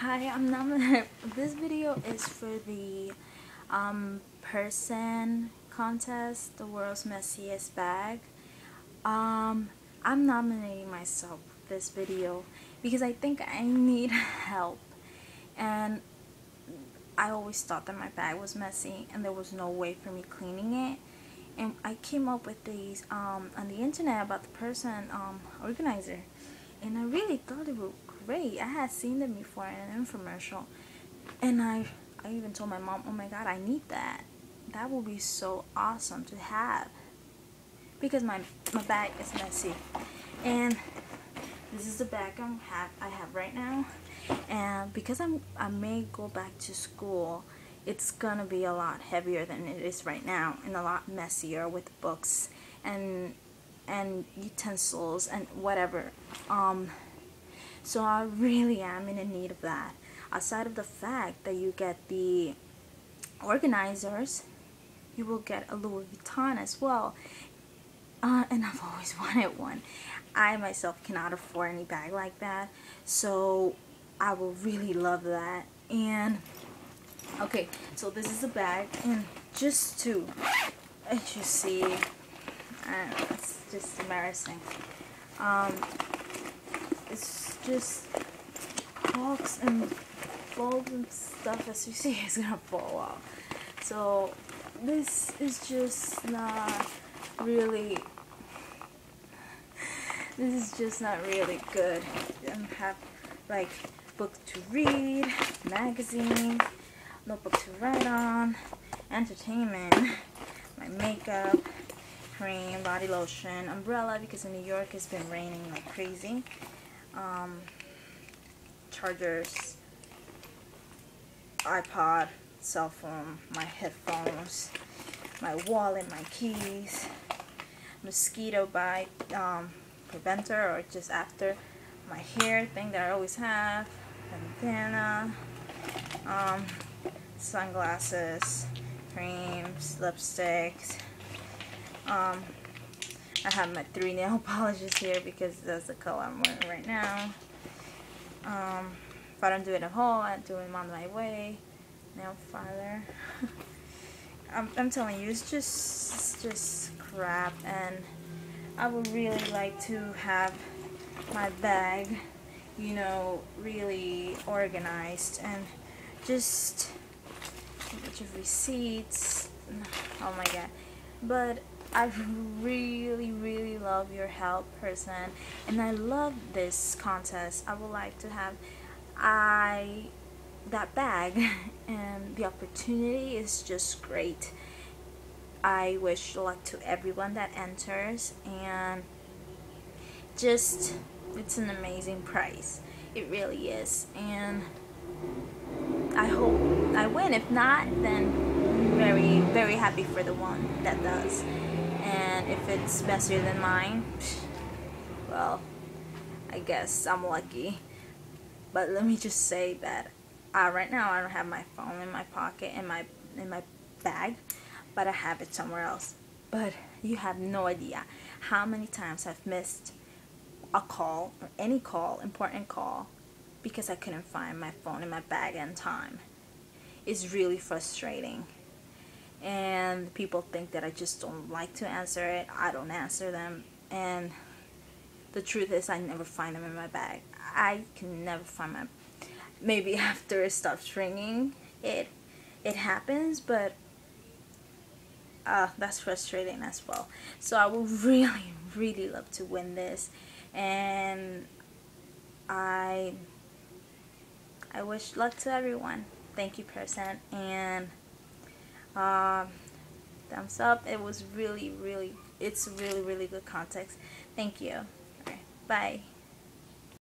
Hi, I'm not. This video is for the um, PurseN contest, the world's messiest bag. Um, I'm nominating myself this video because I think I need help, and I always thought that my bag was messy and there was no way for me cleaning it. And I came up with these um, on the internet about the PurseN um, organizer, and I really thought it would great. I had seen them before in an infomercial. And I, I even told my mom, oh my god, I need that. That will be so awesome to have. Because my, my bag is messy. And this is the bag I'm have, I have right now. And because I'm, I may go back to school, it's gonna be a lot heavier than it is right now and a lot messier with books and and utensils and whatever um so I really am in a need of that. Aside of the fact that you get the organizers, you will get a Louis Vuitton as well. Uh, and I've always wanted one. I myself cannot afford any bag like that. So I will really love that. And okay, so this is a bag. And just to, as you see, it's just embarrassing. Um, it's just hawks and bulbs and stuff as you see is gonna fall off. So this is just not really this is just not really good. I have like book to read magazine notebook to write on entertainment my makeup cream body lotion umbrella because in New York it's been raining like crazy. Um, chargers, iPod, cell phone, my headphones, my wallet, my keys, mosquito bite um, preventer or just after, my hair thing that I always have, bandana, um, sunglasses, creams, lipsticks, um, I have my three nail polishes here because that's the color I'm wearing right now. Um, if I don't do it at home, I do it on my way. Nail filer. I'm, I'm telling you, it's just, it's just crap and I would really like to have my bag, you know, really organized and just a bunch of receipts. Oh my god. But I really, really love your help, PurseN, and I love this contest. I would like to have I that bag, and the opportunity is just great. I wish luck to everyone that enters, and just it's an amazing prize. It really is, and I hope I win. If not, then very, very happy for the one that does. And if it's better than mine well I guess I'm lucky. But let me just say that uh, right now I don't have my phone in my pocket in my in my bag but I have it somewhere else. But you have no idea how many times I've missed a call or any call important call because I couldn't find my phone in my bag in time. It's really frustrating and people think that I just don't like to answer it. I don't answer them and the truth is I never find them in my bag. I can never find my maybe after it stops ringing it it happens but uh, that's frustrating as well. So I would really really love to win this and I I wish luck to everyone. Thank you PurseN and um, thumbs up. It was really really it's really really good context. Thank you. Bye